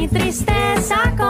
mi tristeza con.